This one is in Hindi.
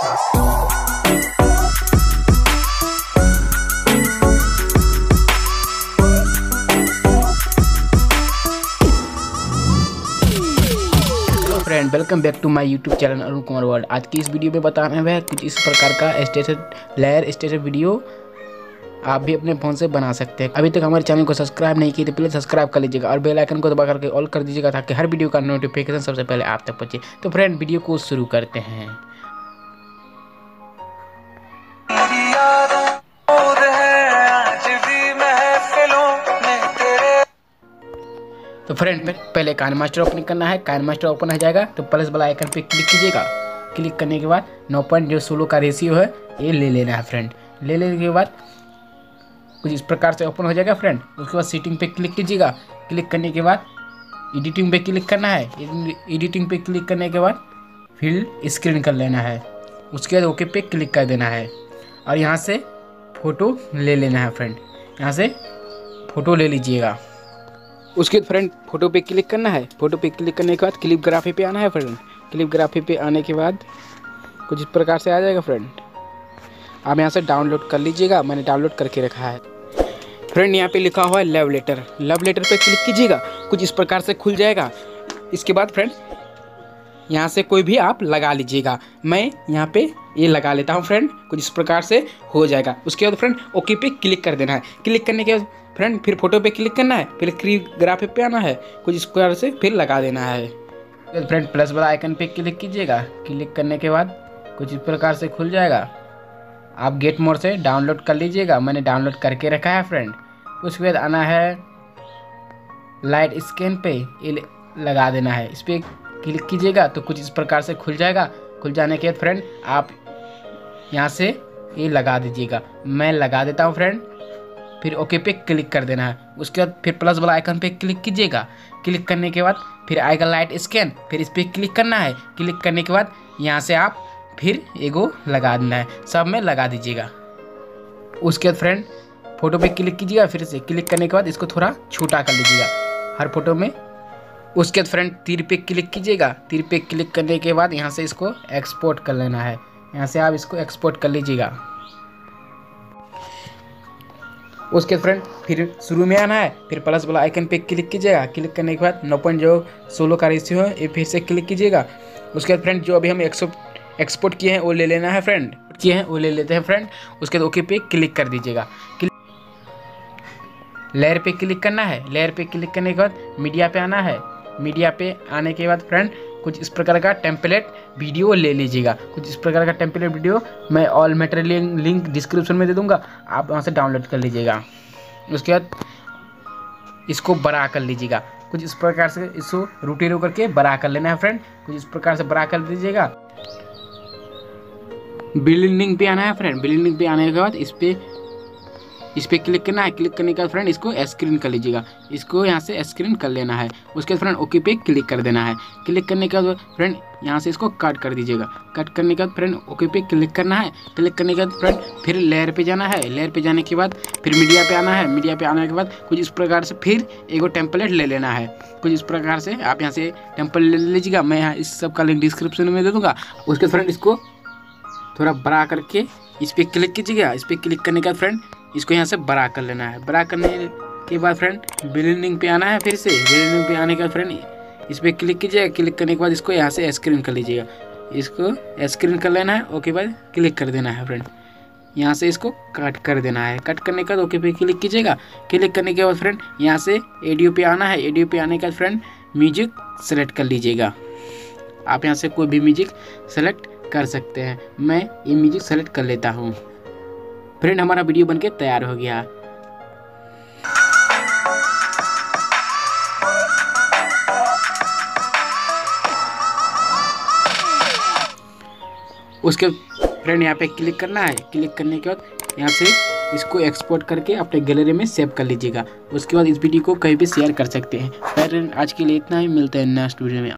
Friend welcome back to my YouTube channel Arun Kumar world आज की इस वीडियो में बताना है कुछ इस प्रकार का स्टेटस लेयर स्टेटस वीडियो आप भी अपने फ़ोन से बना सकते हैं। अभी तक हमारे चैनल को सब्सक्राइब नहीं किए तो प्लीज़ सब्सक्राइब कर लीजिएगा और बेल आइकन को दबा करके ऑल कर दीजिएगा ताकि हर वीडियो का नोटिफिकेशन सबसे पहले आप तक पहुँचे। तो फ्रेंड वीडियो को शुरू करते हैं। तो फ्रेंड पहले कान मास्टर ओपन करना है। कान मास्टर ओपन हो जाएगा तो प्लस वाला आइकन पे क्लिक कीजिएगा। क्लिक करने के बाद नौ पॉइंट जो सोलो का रेशियो है, ये ले लेना है फ्रेंड ले लेने के बाद कुछ इस प्रकार से ओपन हो जाएगा फ्रेंड उसके बाद सीटिंग पे क्लिक कीजिएगा। क्लिक करने के बाद एडिटिंग पे क्लिक करना है। एडिटिंग पे क्लिक करने के बाद फिल स्क्रीन कर लेना है। उसके बाद ओके पे क्लिक कर देना है। और यहाँ से फ़ोटो ले लेना है फ्रेंड यहाँ से फ़ोटो ले लीजिएगा। उसके फ्रेंड फ़ोटो पे क्लिक करना है। फ़ोटो पे क्लिक करने के बाद क्लिप ग्राफी पे आना है फ्रेंड क्लिप ग्राफी पे आने के बाद कुछ इस प्रकार से आ जाएगा फ्रेंड आप यहाँ से डाउनलोड कर लीजिएगा। मैंने डाउनलोड करके रखा है। फ्रेंड यहाँ पे लिखा हुआ है लव लेटर लव लेटर पे क्लिक कीजिएगा। कुछ इस प्रकार से खुल जाएगा। इसके बाद फ्रेंड यहाँ से कोई भी आप लगा लीजिएगा। मैं यहाँ पे ये लगा लेता हूँ फ्रेंड कुछ इस प्रकार से हो जाएगा। उसके बाद फ्रेंड ओके पे क्लिक कर देना है। क्लिक करने के बाद फ्रेंड फिर फ़ोटो पे क्लिक करना है, फिर ग्राफी पे आना है, कुछ प्रकार से फिर लगा देना है। तो फ्रेंड प्लस वाला आइकन पे क्लिक कीजिएगा। क्लिक करने के बाद कुछ इस प्रकार से खुल जाएगा। आप गेट मोड से डाउनलोड कर लीजिएगा। मैंने डाउनलोड करके रखा है फ्रेंड उसके बाद आना है लाइट स्कैन पे, ये लगा देना है। इस पर क्लिक कीजिएगा तो कुछ इस प्रकार से खुल जाएगा। खुल जाने के बाद फ्रेंड आप यहाँ से ये लगा दीजिएगा। मैं लगा देता हूँ फ्रेंड फिर ओके पे क्लिक कर देना है। उसके बाद फिर प्लस वाला आइकन पे क्लिक कीजिएगा। क्लिक करने के बाद फिर आएगा लाइट स्कैन। फिर इस पर क्लिक करना है। क्लिक करने के बाद यहाँ से आप फिर एगो लगा देना है। सब में लगा दीजिएगा। उसके बाद फ्रेंड फ़ोटो पे क्लिक कीजिएगा। फिर से क्लिक करने के बाद इसको थोड़ा छोटा कर लीजिएगा। हर फ़ोटो में। उसके बाद फ्रेंड तीर पे क्लिक कीजिएगा। तीर पे क्लिक करने के बाद यहाँ से इसको एक्सपोर्ट कर लेना है। यहाँ से आप इसको एक्सपोर्ट कर लीजिएगा। उसके फ्रेंड फिर शुरू में आना है, फिर प्लस वाला आइकन पे क्लिक कीजिएगा। क्लिक करने के बाद नौ पॉइंट जो सोलो का रेशियो है, ये फिर से क्लिक कीजिएगा। उसके बाद फ्रेंड जो अभी हम एक्सपोर्ट किए हैं, वो ले लेना है फ्रेंड किए हैं, वो ले लेते हैं फ्रेंड उसके बाद ओके पे क्लिक कर दीजिएगा। लेयर पे क्लिक करना है। लेयर पे क्लिक करने के बाद मीडिया पे आना है। मीडिया पे आने के बाद फ्रेंड कुछ इस प्रकार का टेम्पलेट वीडियो ले लीजिएगा। कुछ इस प्रकार का टेम्पलेट वीडियो मैं ऑल मेटेरियल लिंक डिस्क्रिप्शन में दे दूँगा। आप वहाँ से डाउनलोड कर लीजिएगा। उसके बाद इसको बड़ा कर लीजिएगा। कुछ इस प्रकार से इसको रूटी रो करके बड़ा कर लेना है फ्रेंड कुछ इस प्रकार से बड़ा कर दीजिएगा। बिल्डिंग पे आना है फ्रेंड बिल्डिंग पे आने के बाद इस पर इस पर क्लिक करना है। क्लिक करने के बाद फ्रेंड इसको स्क्रीन कर लीजिएगा। इसको यहाँ से स्क्रीन कर लेना है। उसके बाद फ्रेंड ओके पे क्लिक कर देना है। क्लिक करने के बाद फ्रेंड यहाँ से इसको कट कर दीजिएगा। कट करने के बाद फ्रेंड ओके पे क्लिक करना है। क्लिक करने के बाद फ्रेंड फिर लेयर पे जाना है। लेयर पे जाने के बाद फिर मीडिया पे आना है। मीडिया पे आने के बाद कुछ इस प्रकार से फिर एगो टेम्पलेट ले लेना है। कुछ इस प्रकार से आप यहाँ से टेम्पलेट ले लीजिएगा। मैं यहाँ इस सब का लिंक डिस्क्रिप्शन में दे दूँगा। उसके फ्रेंड इसको थोड़ा बड़ा करके इस पर क्लिक कीजिएगा। इस पर क्लिक करने के बाद फ्रेंड इसको यहाँ से बड़ा कर लेना है। बड़ा करने के बाद फ्रेंड बिल्डिंग पे आना है फिर से। बिल्डिंग पे आने के बाद फ्रेंड इस पर क्लिक कीजिएगा क्लिक करने के बाद इसको यहाँ से स्क्रीन कर लीजिएगा। इसको स्क्रीन कर लेना है ओके बाद क्लिक कर देना है फ्रेंड यहाँ से इसको कट कर देना है। कट करने के बाद ओके पे क्लिक कीजिएगा। क्लिक करने के बाद फ्रेंड यहाँ से एडियो पे आना है। एडियो पे आने के बाद फ्रेंड म्यूज़िक सेलेक्ट कर लीजिएगा। आप यहाँ से कोई भी म्यूज़िक सेलेक्ट कर सकते हैं। मैं ये म्यूज़िक सेलेक्ट कर लेता हूँ। फ्रेंड हमारा वीडियो बनके तैयार हो गया। उसके फ्रेंड यहाँ पे क्लिक करना है। क्लिक करने के बाद यहाँ से इसको एक्सपोर्ट करके अपने गैलरी में सेव कर लीजिएगा। उसके बाद इस वीडियो को कहीं भी शेयर कर सकते हैं। फ्रेंड आज के लिए इतना ही। मिलता है नेक्स्ट वीडियो में।